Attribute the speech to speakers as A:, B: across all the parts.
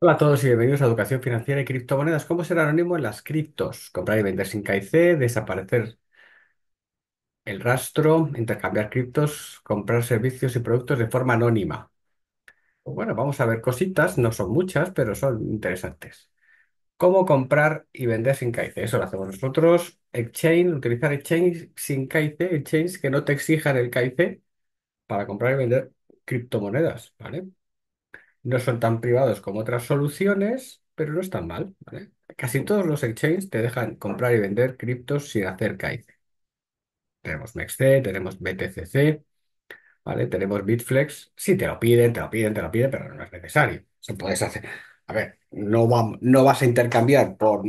A: Hola a todos y bienvenidos a Educación Financiera y Criptomonedas. ¿Cómo ser anónimo en las criptos? Comprar y vender sin KIC, desaparecer el rastro, intercambiar criptos, comprar servicios y productos de forma anónima. Bueno, vamos a ver cositas, no son muchas, pero son interesantes. ¿Cómo comprar y vender sin KIC? Eso lo hacemos nosotros. Exchange, utilizar exchange sin KIC, exchange que no te exijan el KIC para comprar y vender criptomonedas, ¿vale? No son tan privados como otras soluciones, pero no están mal. Casi todos los exchanges te dejan comprar y vender criptos sin hacer KIC. Tenemos MEXC, tenemos BTCC, ¿vale? Tenemos Bitflex. Sí, te lo piden, te lo piden, te lo piden, pero no es necesario. Se puedes hacer. A ver, no, no vas a intercambiar por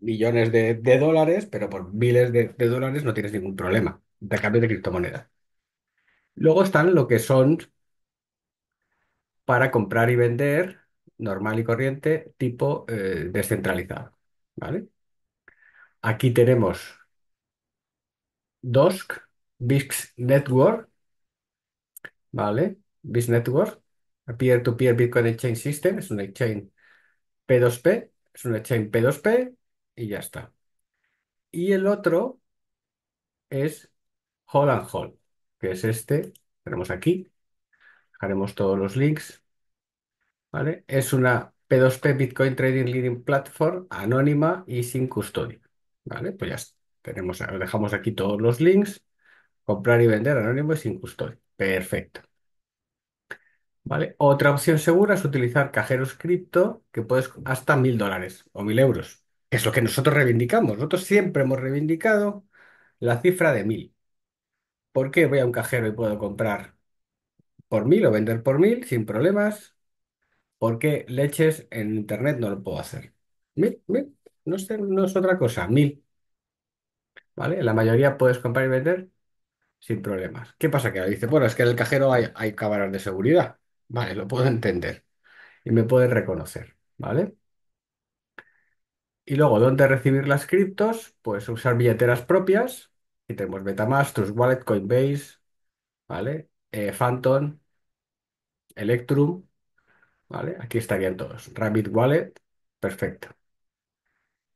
A: millones de, de dólares, pero por miles de, de dólares no tienes ningún problema. Intercambio de criptomonedas. Luego están lo que son para comprar y vender normal y corriente, tipo eh, descentralizado. ¿Vale? Aquí tenemos DOSC, BIX Network, ¿vale? BIX Network, Peer-to-Peer Bitcoin Exchange System, es un exchange P2P, es un exchange P2P y ya está. Y el otro es Hall and Hall, que es este, tenemos aquí, haremos todos los links, ¿vale? Es una P2P Bitcoin Trading Leading Platform anónima y sin custodia, ¿vale? Pues ya. Tenemos, dejamos aquí todos los links, comprar y vender anónimo y sin custodia. Perfecto. ¿Vale? Otra opción segura es utilizar cajeros cripto que puedes hasta mil dólares o mil euros, es lo que nosotros reivindicamos. Nosotros siempre hemos reivindicado la cifra de mil. ¿Por qué voy a un cajero y puedo comprar por mil o vender por mil sin problemas? ¿Por qué leches en internet no lo puedo hacer? Mil, mil, no sé, no es otra cosa, mil, ¿vale? La mayoría puedes comprar y vender sin problemas. ¿Qué pasa? Que dice, bueno, es que en el cajero hay, hay cámaras de seguridad. Vale, lo puedo entender y me puedes reconocer, ¿vale? Y luego, ¿dónde recibir las criptos? Pues usar billeteras propias. Y tenemos MetaMask, Trust Wallet, Coinbase, ¿vale? Eh, Phantom, Electrum, ¿vale? Aquí estarían todos. Rabbit Wallet, perfecto.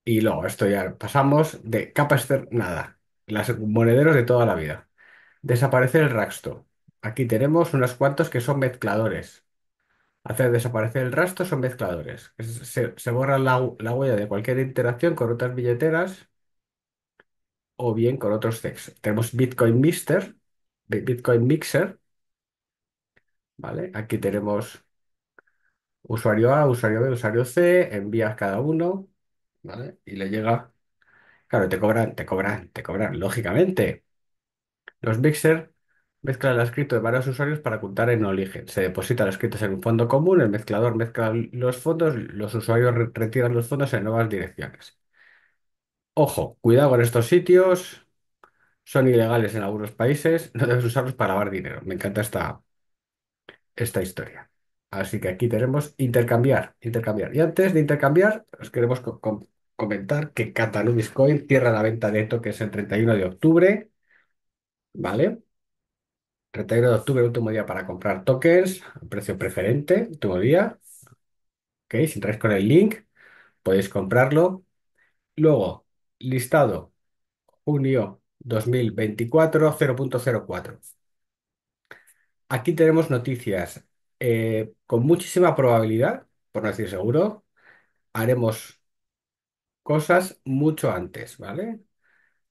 A: Y luego, esto ya pasamos de Capaster, nada. Las monederos de toda la vida. Desaparecer el rastro. Aquí tenemos unos cuantos que son mezcladores. Hacer desaparecer el rastro son mezcladores. Es- Se, se borra la, la huella de cualquier interacción con otras billeteras o bien con otros CEX. Tenemos Bitcoin Mister, Bi- Bitcoin Mixer, ¿vale? Aquí tenemos usuario A, usuario B, usuario C, envías cada uno, ¿vale? Y le llega, claro, te cobran, te cobran, te cobran, lógicamente. Los Mixer mezclan las cripto de varios usuarios para ocultar el origen. Se deposita las criptos en un fondo común, el mezclador mezcla los fondos, los usuarios re- retiran los fondos en nuevas direcciones. Ojo, cuidado con estos sitios, son ilegales en algunos países, no debes usarlos para lavar dinero. Me encanta esta, esta historia. Así que aquí tenemos intercambiar, intercambiar. Y antes de intercambiar, os queremos co- com- comentar que Catalunya Coin cierra la venta de tokens el 31 de octubre, ¿vale? 31 de octubre, último día para comprar tokens, a precio preferente, último día, ¿ok? Si entráis con el link, podéis comprarlo. Luego, listado, junio 2024, 0.04. Aquí tenemos noticias eh, con muchísima probabilidad, por no decir seguro, haremos cosas mucho antes, ¿vale?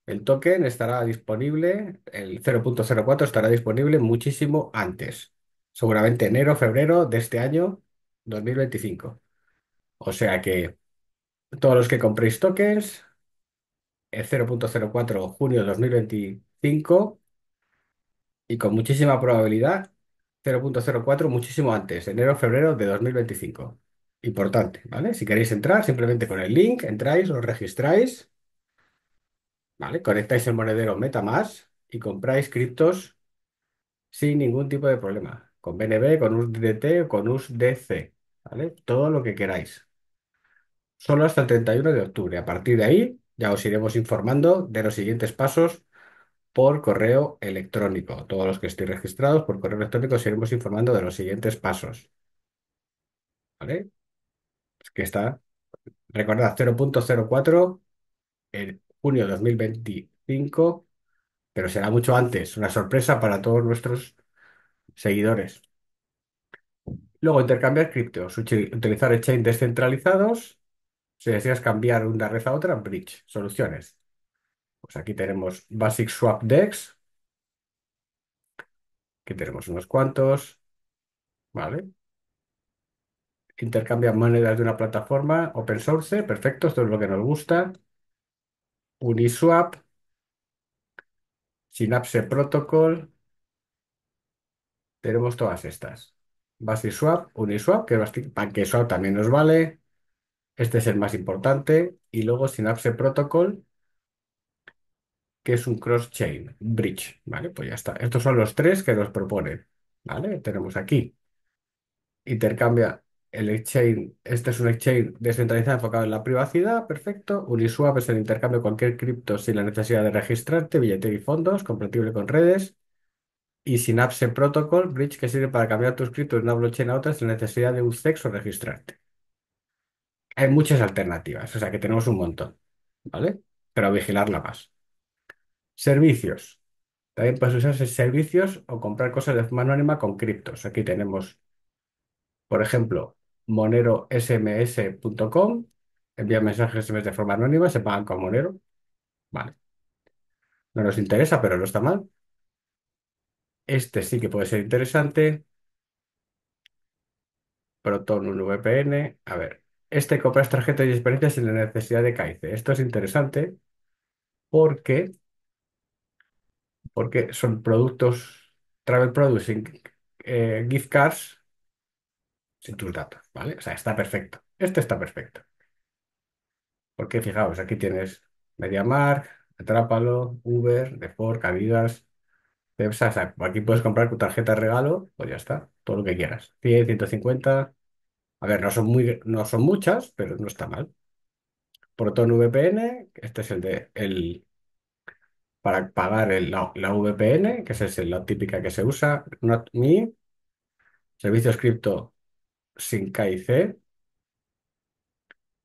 A: El token estará disponible, el 0.04 estará disponible muchísimo antes, seguramente enero, febrero de este año 2025. O sea que todos los que compréis tokens, el 0.04 junio de 2025 y con muchísima probabilidad 0.04 muchísimo antes, enero, febrero de 2025. Importante, ¿vale? Si queréis entrar, simplemente con el link entráis, os registráis, ¿vale? Conectáis el monedero MetaMask y compráis criptos sin ningún tipo de problema. Con BNB, con USDT o con USDC, ¿vale? Todo lo que queráis. Solo hasta el 31 de octubre. A partir de ahí ya os iremos informando de los siguientes pasos por correo electrónico. Todos los que estéis registrados por correo electrónico os iremos informando de los siguientes pasos. ¿Vale? que está, recordad, cero punto cero cuatro en junio de 2025, pero será mucho antes, una sorpresa para todos nuestros seguidores. Luego, intercambiar criptos, utilizar exchange descentralizados. Si deseas cambiar una red a otra, bridge, soluciones. Pues aquí tenemos Basic Swap DEX, que tenemos unos cuantos, ¿vale? Intercambia monedas de una plataforma open source, perfecto, esto es lo que nos gusta. Uniswap, Synapse Protocol, tenemos todas estas. BasiSwap, Uniswap, que PancakeSwap también nos vale. Este es el más importante. Y luego Synapse Protocol, que es un cross-chain bridge. ¿Vale? Pues ya está. Estos son los tres que nos proponen. ¿Vale? Tenemos aquí. Intercambia el exchange. Este es un exchange descentralizado enfocado en la privacidad. Perfecto. Uniswap es el intercambio de cualquier cripto sin la necesidad de registrarte, billetera y fondos, compatible con redes. Y Synapse Protocol, bridge que sirve para cambiar tus criptos de una blockchain a otra sin necesidad de un CEX o registrarte. Hay muchas alternativas, o sea que tenemos un montón, ¿vale? Pero vigilarla más. Servicios. También puedes usar servicios o comprar cosas de forma anónima con criptos. Aquí tenemos, por ejemplo, monerosms.com. Envía mensajes SMS de forma anónima, se pagan con Monero. Vale. No nos interesa, pero no está mal. Este sí que puede ser interesante. Proton, un VPN. A ver, este compras tarjetas y experiencias sin la necesidad de CAICE. Esto es interesante porque, porque son productos, travel producing, eh, gift cards sin tus datos, ¿vale? O sea, está perfecto. Este está perfecto. Porque fijaos, aquí tienes MediaMarkt, Atrápalo, Uber, Deport, Adidas, Cepsa. O sea, aquí puedes comprar tu tarjeta de regalo, pues ya está, todo lo que quieras. 100, 150. A ver, no son muy, no son muchas, pero no está mal. Proton VPN, este es el de el para pagar la, VPN, que es la típica que se usa, NotMe, servicios cripto sin KIC.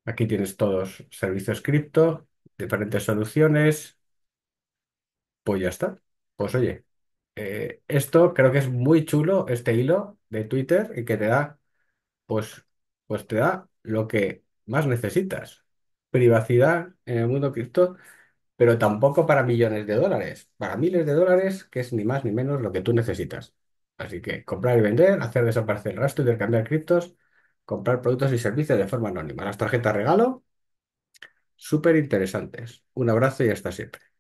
A: Aquí tienes todos servicios cripto, diferentes soluciones, pues ya está. Pues oye, eh, esto creo que es muy chulo, este hilo de Twitter, y que te da, pues, pues te da lo que más necesitas. Privacidad en el mundo cripto pero tampoco para millones de dólares, para miles de dólares, que es ni más ni menos lo que tú necesitas. Así que comprar y vender, hacer desaparecer el rastro, intercambiar criptos, comprar productos y servicios de forma anónima. Las tarjetas regalo, súper interesantes. Un abrazo y hasta siempre.